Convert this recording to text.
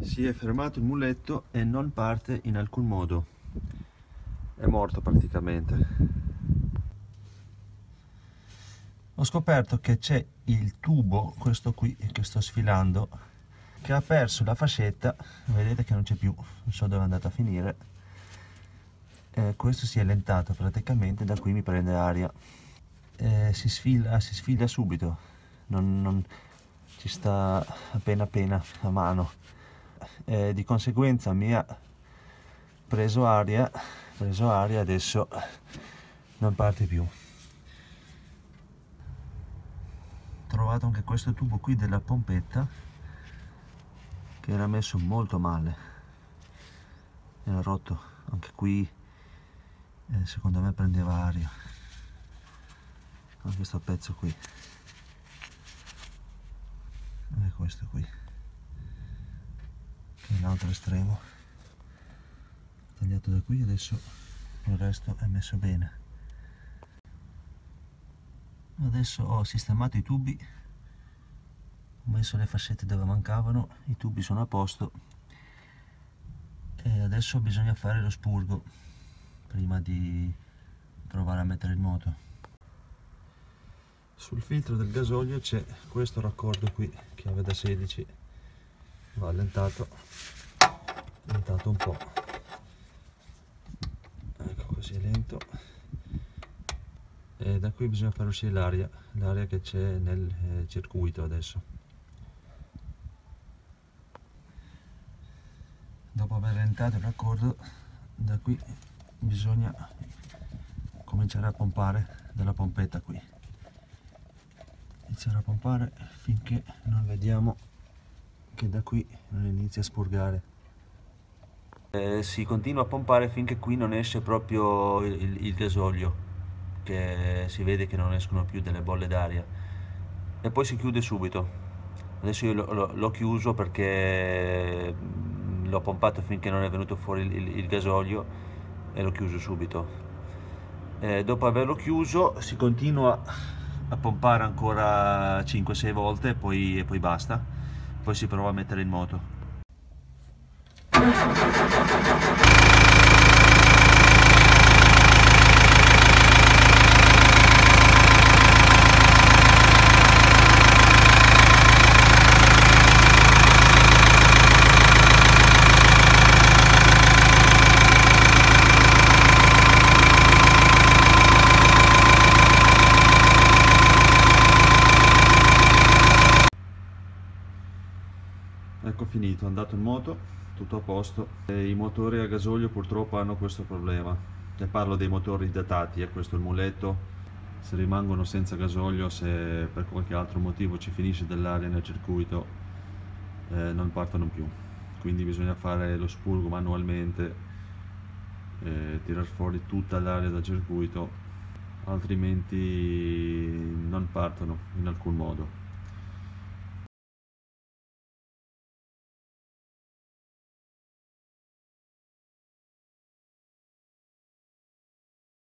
Si è fermato il muletto e non parte in alcun modo. È morto praticamente. Ho scoperto che c'è il tubo, questo qui che sto sfilando, che ha perso la fascetta, vedete che non c'è più, non so dove è andata a finire. Eh, questo si è allentato praticamente, da qui mi prende aria. Eh, si, sfila, si sfila subito, non, non, ci sta appena appena a mano. Eh, di conseguenza mi ha preso aria, preso aria, adesso non parte più. trovato anche questo tubo qui della pompetta che era messo molto male era rotto anche qui eh, secondo me prendeva aria anche questo pezzo qui. E questo qui. Che è l'altro estremo. Tagliato da qui adesso il resto è messo bene. Adesso ho sistemato i tubi. Ho messo le fascette dove mancavano. I tubi sono a posto. E adesso bisogna fare lo spurgo prima di provare a mettere il moto sul filtro del gasolio c'è questo raccordo qui chiave da 16 va allentato allentato un po' ecco così lento. E da qui bisogna fare uscire l'aria l'aria che c'è nel eh, circuito adesso. Dopo aver entrato il raccordo da qui bisogna cominciare a pompare dalla pompetta qui iniziare a pompare finché non vediamo che da qui non inizia a spurgare. Eh, si continua a pompare finché qui non esce proprio il, il gasolio che si vede che non escono più delle bolle d'aria. E poi si chiude subito. Adesso io l'ho chiuso perché mm, l'ho pompato finché non è venuto fuori il, il, il gasolio e l'ho chiuso subito. E dopo averlo chiuso si continua a pompare ancora 5-6 volte e poi, e poi basta. Poi si prova a mettere in moto ecco finito, andato in moto, tutto a posto. E I motori a gasolio purtroppo hanno questo problema. Ne parlo dei motori datati, è questo il muletto. Se rimangono senza gasolio, se per qualche altro motivo ci finisce dell'aria nel circuito, eh, non partono più. Quindi bisogna fare lo spurgo manualmente, eh, tirar fuori tutta l'aria dal circuito, altrimenti non partono in alcun modo.